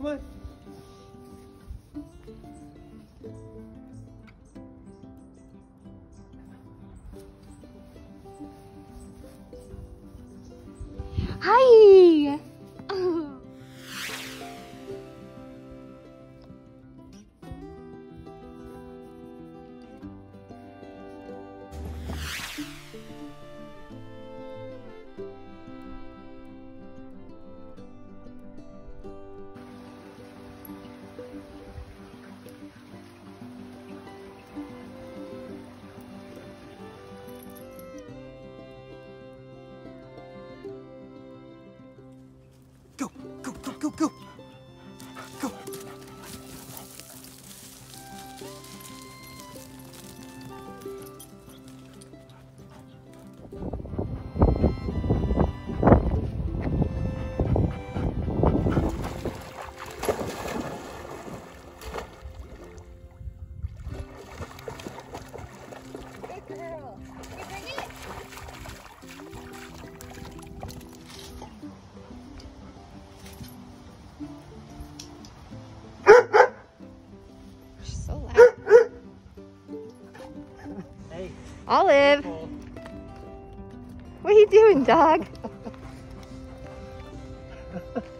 Come on. Hi, cứu cứu cứu cứu cứu cứu Good girl. Olive. What are you doing, dog?